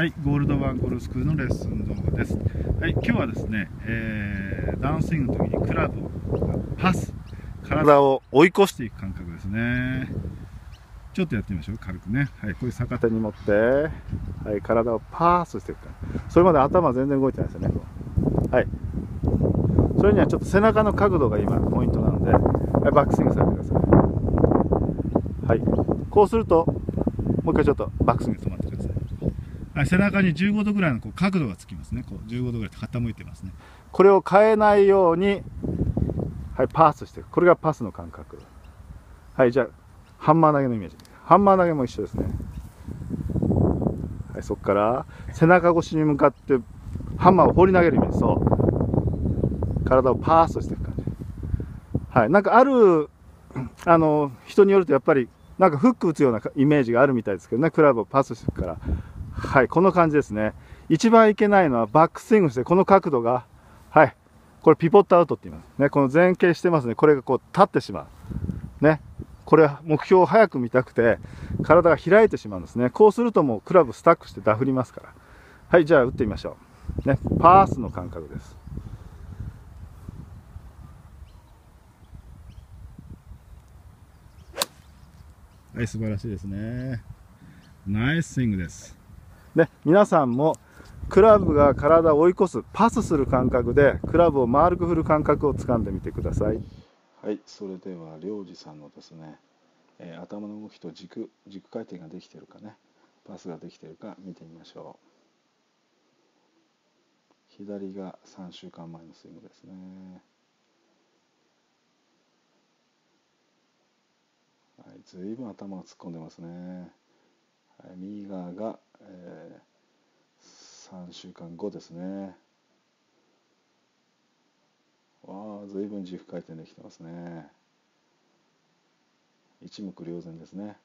はい、ゴールドワンゴルフスクールのレッスン動画です。はい、今日はですね、えー、ダウンスイングの時にクラブをパス、体を追い越していく感覚ですね。ちょっとやってみましょう、軽くね。はい、こういう逆手に持って、はい、体をパスしていくから。それまで頭全然動いてないですよね。はい。それにはちょっと背中の角度が今ポイントなので、はい、バックスイングされてください。はい。こうすると、もう一回ちょっとバックスイング止まって。背中に15度ぐらいのこう角度がつきますね。こう15度ぐらい傾いてますね。これを変えないように、はい、パスしていく。これがパスの感覚。はい、じゃあ、ハンマー投げのイメージ。ハンマー投げも一緒ですね。はい、そこから背中越しに向かってハンマーを放り投げるイメージ。そう。体をパースしていく感じ。はい、なんかある、あの、人によるとやっぱり、なんかフック打つようなイメージがあるみたいですけどね、クラブをパスしていくから。はい、この感じですね。一番いけないのはバックスイングして、この角度が、はい、これピポットアウトって言います。ね、この前傾してますね。これがこう立ってしまう。ね。これ目標を早く見たくて、体が開いてしまうんですね。こうするともうクラブスタックしてダフりますから。はい、じゃあ打ってみましょう。ね、パースの感覚です。はい、素晴らしいですね。ナイススイングです。ね、皆さんもクラブが体を追い越す、パスする感覚で、クラブを丸く振る感覚をつかんでみてください。はい、それでは、良二さんのですね、えー、頭の動きと軸、軸回転ができてるかね、パスができてるか見てみましょう。左が3週間前のスイングですね。はい、ずいぶん頭が突っ込んでますね。はい、右側が、え、3週間後ですね。わあ、随分軸回転できてますね。一目瞭然ですね。